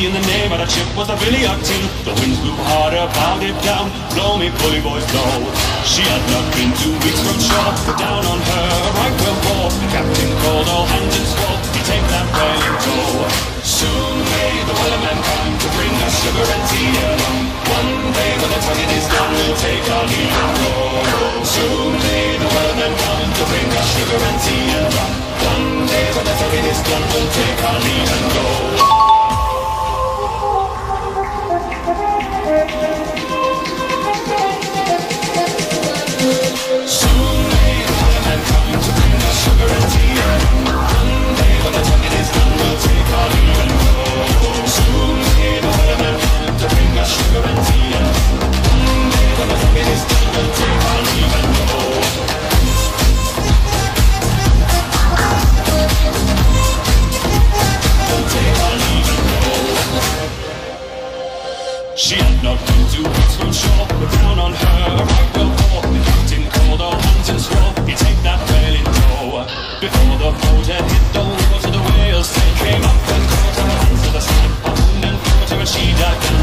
in the name of that ship was the Billy o' Tea. The winds blew harder, pounded it down. Blow me, bully boys, blow. She had not been two weeks from shore, down on her right whale bore. The captain called. had not been to Oxford shore, but down on her I will. The captain called all hands and swore he'd take that whale in tow. Before the boat had hit the water, the whale's came up and caught her hands to the side, on and caught her, she dived in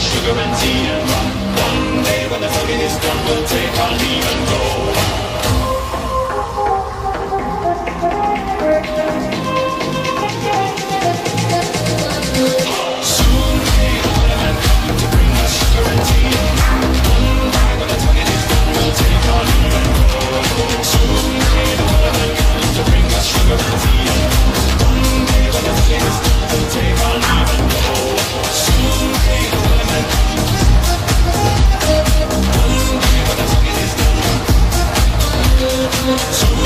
Sugar and tea and rum. One day when the famine is done, we'll take. So